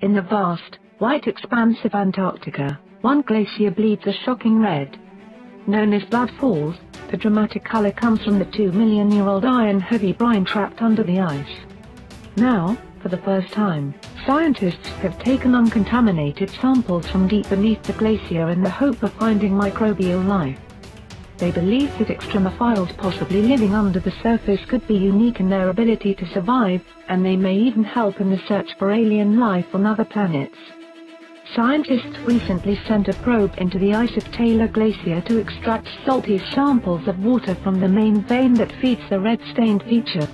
In the vast, white expanse of Antarctica, one glacier bleeds a shocking red. Known as Blood Falls, the dramatic color comes from the 2 million year old iron-heavy brine trapped under the ice. Now, for the first time, scientists have taken uncontaminated samples from deep beneath the glacier in the hope of finding microbial life. They believe that extremophiles possibly living under the surface could be unique in their ability to survive, and they may even help in the search for alien life on other planets. Scientists recently sent a probe into the ice of Taylor Glacier to extract salty samples of water from the main vein that feeds the red-stained feature.